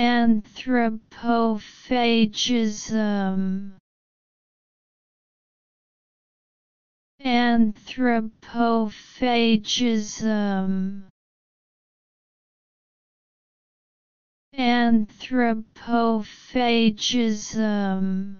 Anthropophagism. Anthropophagism. Anthropophagism.